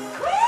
Woo!